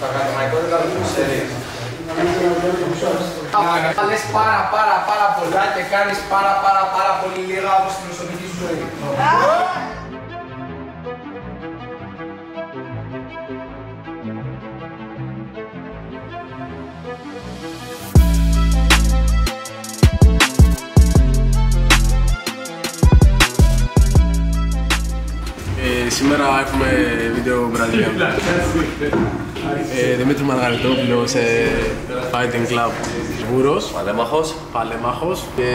Τα κανονικότερα δεν ξέρεις. Να λες πάρα πάρα πάρα πολλά και κάνεις πάρα πάρα πάρα πολύ λίγα όπως στην προσωπική σου ζωή. Ε, σήμερα έχουμε βίντεο Brazilian. Ε, Δημήτρης Μαργαριτόπουλος, σε Fighting Club Βούρος, Παλέμαχος. Παλέμαχος και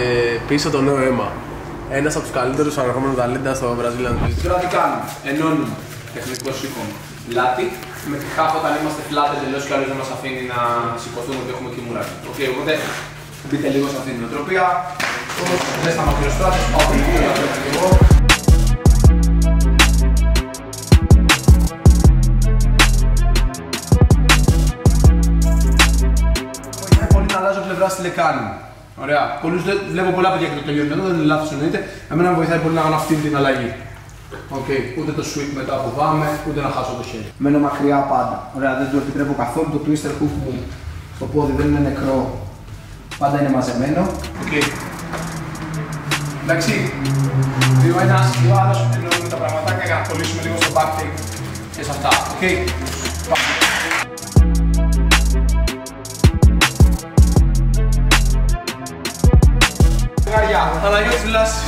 πίσω το νέο αίμα. Ένας από τους καλύτερους ανερχόμενους ταλέντα στο Brazilian Jiu-Jitsu. Τώρα τι κάνουμε, ενώνουμε τεχνικό σήκωμα δηλαδή με τη half όταν είμαστε flat εντελώς και άλλος δεν μας αφήνει να σηκωθούμε ότι έχουμε kimura. OK, οπότε μπείτε λίγο σε αυτή τη νοοτροπία. Όπως δεν στα μακροστράτες, πάω πολύ λίγο να αλλάζω πλευρά στη λεκάνη μου. Ωραία. Πολλούς δεν βλέπω πολλά παιδιά και το τελειώνουν εδώ, δεν είναι λάθος εννοείται. Εμένα με βοηθάει πολύ να κάνω αυτή την αλλαγή. Οκ, ούτε το sweep μετά που πάμε, ούτε να χάσω το χέρι. Μένω μακριά πάντα. Ωραία, δεν του επιτρέπω καθόλου. Το twister hook μου στο πόδι δεν είναι νεκρό. Πάντα είναι μαζεμένο. Οκ. Εντάξει. Δύο ένα ή ο άλλο εννοούμε τα πραγματάκια για να κολλήσουμε λίγο στο back take και σε αυτά. Οκ. Πάμε. Παναγιώτης Βλάσης.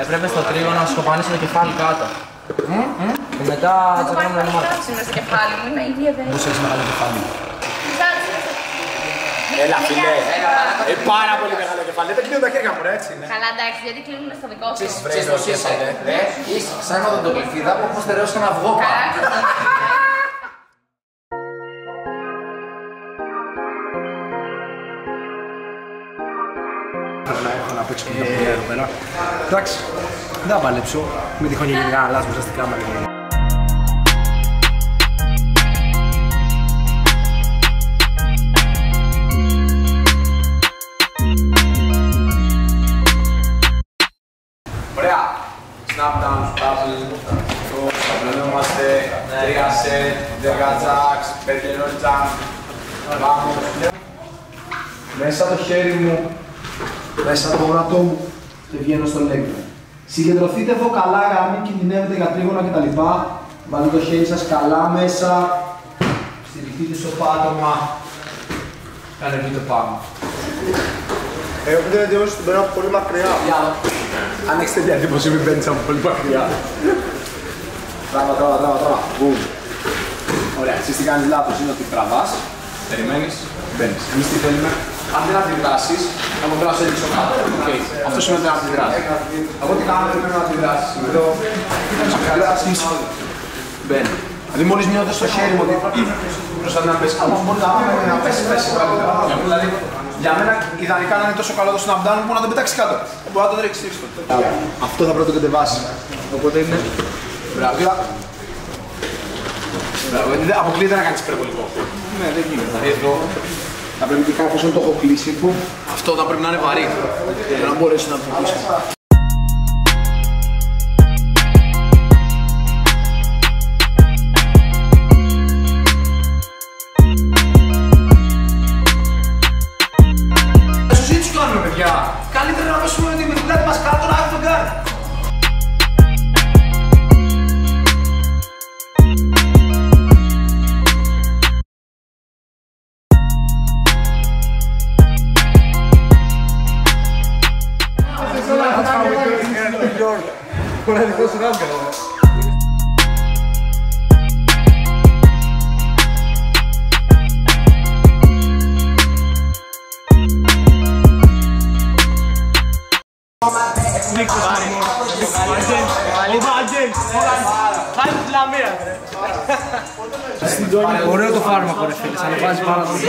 Έπρεπε στο τρίγωνο να σκοπάνεις το κεφάλι κάτω. Και μετά Το θα βάλει κάνουμε ένα πολύ μάτι. πράσινο στο κεφάλι μου, είναι ίδια δεν Πώς έχεις μεγάλο κεφάλι. Έλα, φίλε. Ε, πάρα πολύ μεγάλο κεφάλι. Δεν κλείνω τα χέρια μου, ρε, έτσι είναι. Καλά, εντάξει, γιατί κλείνουν στο δικό σου. Ξέρεις πως είσαι, ρε. Είσαι σαν οδοντοκλειφίδα που έχω στερεώσει ένα αυγό πάνω. Καλά, Θέλω να έχω να παίξω και μια πολύ εδώ πέρα. Εντάξει, δεν θα παλέψω. Μην τυχόν γίνει κανένα λάθος μέσα στην κάμερα. Ωραία. Snap down, stable. Απλωνόμαστε. Τρία set, δέκα jacks, πέντε roll jump. Vamos. Μέσα το χέρι μου μέσα από το γόνατό μου και βγαίνω στο leg drop. Συγκεντρωθείτε εδώ καλά για να μην κινδυνεύετε για τρίγωνα κτλ. Βάλτε το χέρι σας καλά μέσα. Στηριχτείτε στο πάτωμα. Και ανεβείτε πάνω. Ε, Εγώ δεν εντύπωση την παίρνω από πολύ μακριά. Αν έχεις τέτοια εντύπωση μην μπαίνεις από πολύ μακριά. Τράβα, τράβα, τράβα, τράβα. Boom. Ωραία, εσείς τι κάνεις λάθος είναι ότι τραβάς, περιμένεις, μπαίνεις. Εμείς τι θέλουμε, αν δεν αντιδράσεις, να μου δράσεις έτσι κάτω. Okay. Αυτό σημαίνει ότι δεν αντιδράσεις. Εγώ τι κάνω, πρέπει να αντιδράσεις. Εδώ, αντιδράσεις, μπαίνει. Δηλαδή μόλις νιώθεις στο χέρι μου ότι προσπαθεί να πέσει κάτω, μπορεί να πάμε να πέσει, πέσει καλύτερα. Δηλαδή, για μένα ιδανικά να είναι τόσο καλό το snap down που να τον πετάξει κάτω. Μπορεί να το ρίξει ρίξω. Αυτό θα πρέπει να το κατεβάσεις. Οπότε είναι. Μπράβο. κοίτα. Μπράβο. δεν- Αποκλείεται να κάνεις υπερβολικό. Ναι, δεν γίνεται. Δηλαδή εδώ θα πρέπει και κάπως όταν το έχω κλείσει που αυτό θα πρέπει να είναι βαρύ. Για να μπορέσει να το κλείσει. Ωραίο το φάρμακο ρε φίλε, ανεβάζει πάρα πολύ.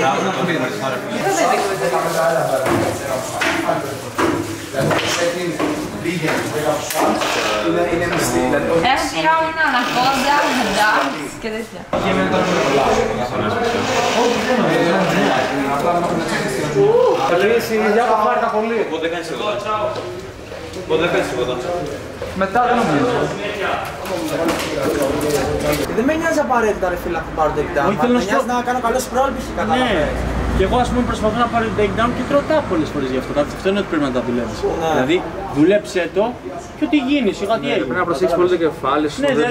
Είναι, είναι μισθή, δηλαδή το Έχω τυρά είναι ανακόντα, ντάξ και τέτοια. Επίσης, για το χάρηκα πολύ. Πότε κάνεις εγώ. Πότε κάνεις εγώ. Μετά δεν νομίζω. Δεν με νοιάζει απαραίτητα ρε φίλε να πάρω το takedown. Όχι, θέλω Με να σου νοιάζει πω- να κάνω καλός πρόληψη Ναι. κατάλαβες. Και εγώ ας πούμε προσπαθώ να πάρω takedown και τρώω πολλές φορές γι' αυτό. Αυτό είναι ότι πρέπει να τα δουλεύεις. Ναι. Δηλαδή δουλέψε το και ό,τι γίνει, σιγά τι έγινε. Πρέπει να προσέξεις πολύ το κεφάλι σου. Ναι,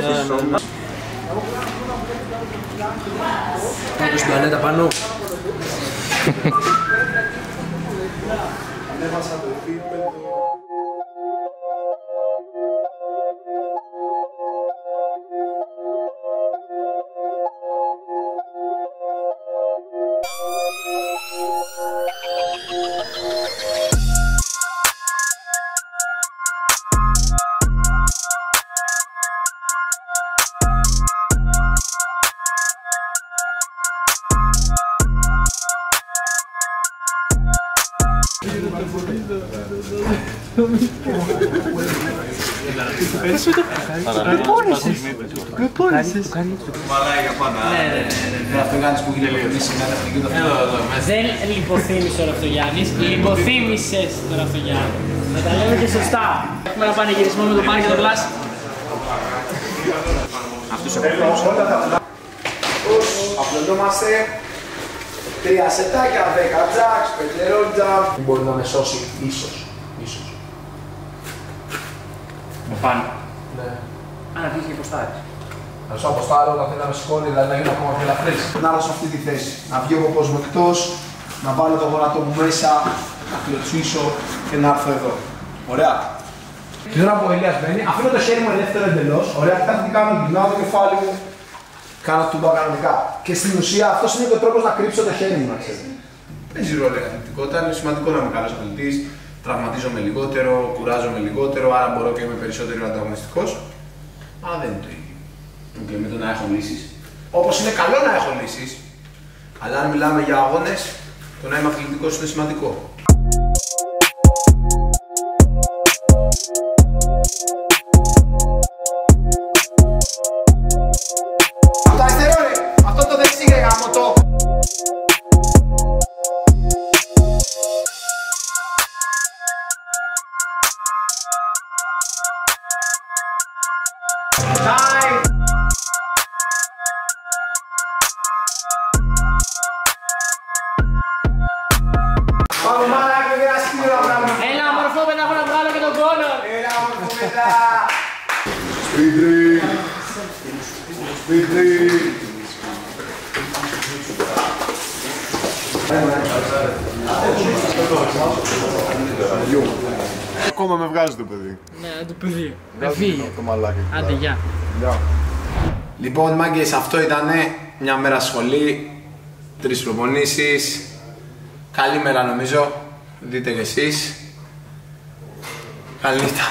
δεν δηλαδή. είναι νόμιμο. Στην πλανέτα πάνω. Αυτό κάνεις που έχει λεπτομίσει με τα εθνική του Δεν λιποθύμησε ο Ραφτογιάννης, λιποθύμησες τον Ραφτογιάννη. Να τα λέμε και σωστά. Έχουμε ένα πανηγυρισμό με τον Πάρη και τον Βλάση. Απλωνόμαστε τρία σετάκια, δέκα τζακς, πέντε ρόλτζα. Μπορεί να με σώσει, ίσως. Ίσως. Από πάνω. Ναι. Αν αφήσεις και υποστάρεις. Να σου αποστάρω όταν θέλει να με σηκώνει, δηλαδή να γίνω ακόμα πιο ελαφρύς. Να έρθω σε αυτή τη θέση. Να βγει ο κόσμος εκτός, να βάλω το γόνατο μου μέσα, να κλωτσίσω και να έρθω εδώ. Ωραία. Την ώρα που ο Ηλίας μπαίνει, αφήνω το χέρι μου ελεύθερο εντελώς. Ωραία, κοιτάξτε τι κάνω, γυρνάω το κεφάλι μου, κάνω τούμπα κανονικά. Και στην ουσία αυτός είναι και ο τρόπος να κρύψω το χέρι μου, να ξέρετε. Παίζει ρόλο η αθλητικότητα, είναι σημαντικό να είμαι καλός αθλητής, τραυματίζομαι λιγότερο, κουράζομαι λιγότερο, άρα μπορώ και είμαι περισσότερο ανταγωνιστικός. Αλλά δεν είναι το ίδιο. Και με το να έχω λύσεις. Όπως είναι καλό να έχω λύσεις, αλλά αν μιλάμε για αγώνες, το να είμαι αθλητικός είναι σημαντικό. Σπίτρι. Σπίτρι. Ακόμα με βγάζει το παιδί. Ναι, το παιδί. Με φύγει. Το μαλάκι. Άντε, γεια. Λοιπόν, μάγκες, αυτό ήταν μια μέρα σχολή, τρεις προπονήσεις. Καλή μέρα νομίζω, δείτε κι εσείς. Καλή νύχτα.